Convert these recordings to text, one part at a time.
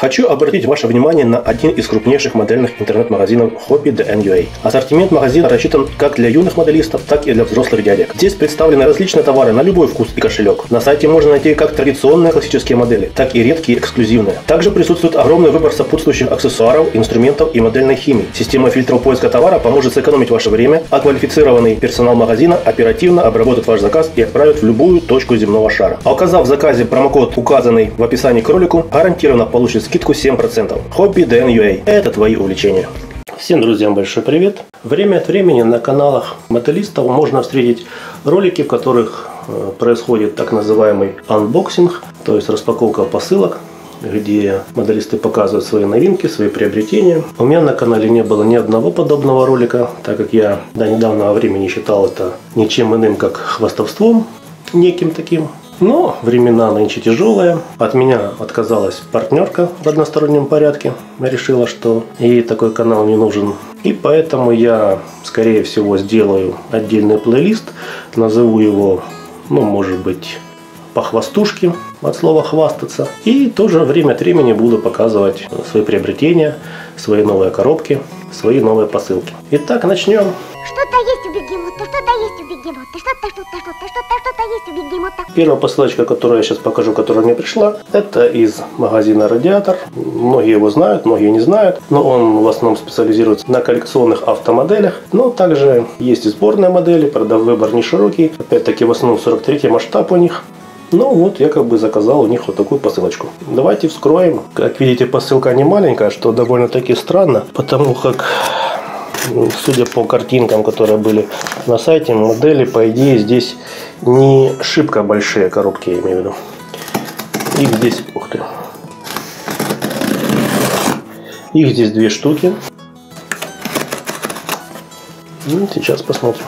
Хочу обратить ваше внимание на один из крупнейших модельных интернет-магазинов Hobby DNUA. Ассортимент магазина рассчитан как для юных моделистов, так и для взрослых дядек. Здесь представлены различные товары на любой вкус и кошелек. На сайте можно найти как традиционные классические модели, так и редкие эксклюзивные. Также присутствует огромный выбор сопутствующих аксессуаров, инструментов и модельной химии. Система фильтров поиска товара поможет сэкономить ваше время, а квалифицированный персонал магазина оперативно обработает ваш заказ и отправит в любую точку земного шара. А указав в заказе промокод, указанный в описании к ролику, гарантированно получит скидку 7%. Хобби DNUA – это твои увлечения. Всем друзьям большой привет! Время от времени на каналах моделистов можно встретить ролики, в которых э, происходит так называемый unboxing, то есть распаковка посылок, где моделисты показывают свои новинки, свои приобретения. У меня на канале не было ни одного подобного ролика, так как я до недавнего времени считал это ничем иным, как хвастовством неким таким. Но времена нынче тяжелые. От меня отказалась партнерка в одностороннем порядке. Решила, что ей такой канал не нужен. И поэтому я, скорее всего, сделаю отдельный плейлист. Назову его, ну, может быть, по хвостушке, от слова хвастаться. И тоже время от времени буду показывать свои приобретения, свои новые коробки, свои новые посылки. Итак, начнем. Что-то есть у бегемота, что-то есть у бегемота, что-то, что-то, что-то, что-то, что-то есть у бегемота. Первая посылочка, которую я сейчас покажу, которая мне пришла, это из магазина Радиатор. Многие его знают, многие не знают, но он в основном специализируется на коллекционных автомоделях. Но также есть и сборные модели, правда выбор не широкий. Опять-таки в основном 43 масштаб у них. Ну вот, я как бы заказал у них вот такую посылочку. Давайте вскроем. Как видите, посылка не маленькая, что довольно-таки странно, потому как судя по картинкам, которые были на сайте, модели, по идее, здесь не шибко большие коробки, я имею в виду. Их здесь, ух ты, их здесь две штуки. Ну, сейчас посмотрим.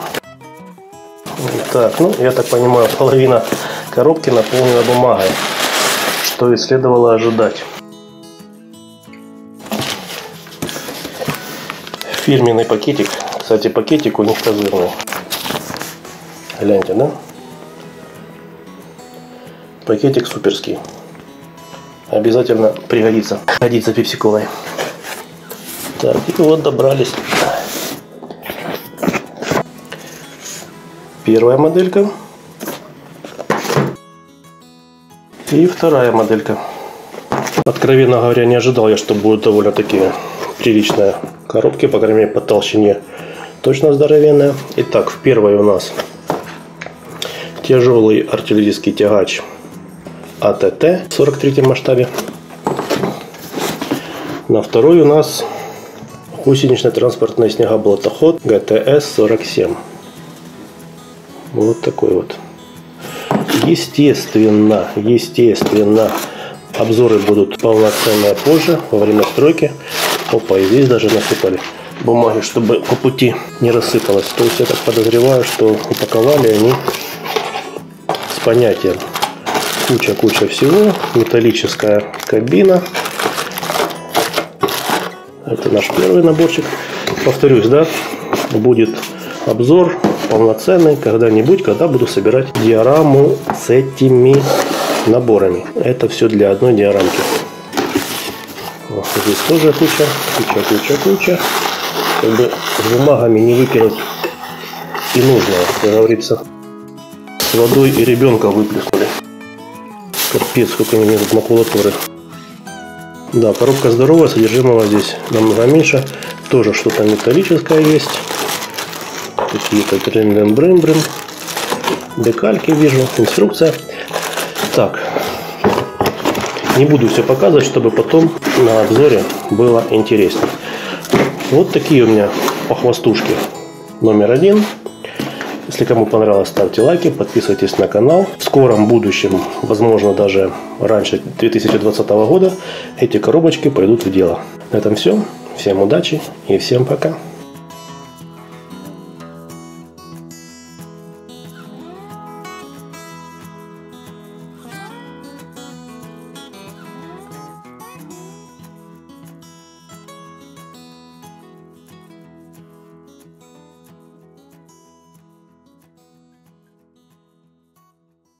Так, ну, я так понимаю, половина коробки наполнена бумагой, что и следовало ожидать. фирменный пакетик. Кстати, пакетик у них козырный. Гляньте, да? Пакетик суперский. Обязательно пригодится. Годится пепсиковой. Так, и вот добрались. Первая моделька. И вторая моделька. Откровенно говоря, не ожидал я, что будет довольно-таки приличная коробки, по крайней мере по толщине точно здоровенная. Итак, в первой у нас тяжелый артиллерийский тягач АТТ в 43 масштабе. На второй у нас гусеничный транспортный снегоблотоход ГТС-47. Вот такой вот. Естественно, естественно, обзоры будут полноценные позже, во время стройки. Опа, и здесь даже насыпали бумаги, чтобы по пути не рассыпалось. То есть я так подозреваю, что упаковали они с понятием. Куча-куча всего. Металлическая кабина. Это наш первый наборчик. Повторюсь, да, будет обзор полноценный когда-нибудь, когда буду собирать диораму с этими наборами. Это все для одной диорамки. Здесь тоже куча, куча, куча, куча. Как бы с бумагами не выкинуть и нужно, как говорится. С водой и ребенка выплеснули. Капец, сколько у меня макулатуры. Да, коробка здоровая, содержимого здесь намного меньше. Тоже что-то металлическое есть. Какие-то трем-брем-брем. Декальки вижу, инструкция. Так, не буду все показывать, чтобы потом на обзоре было интереснее. Вот такие у меня похвастушки номер один. Если кому понравилось, ставьте лайки, подписывайтесь на канал. В скором будущем, возможно даже раньше 2020 года, эти коробочки пойдут в дело. На этом все. Всем удачи и всем пока.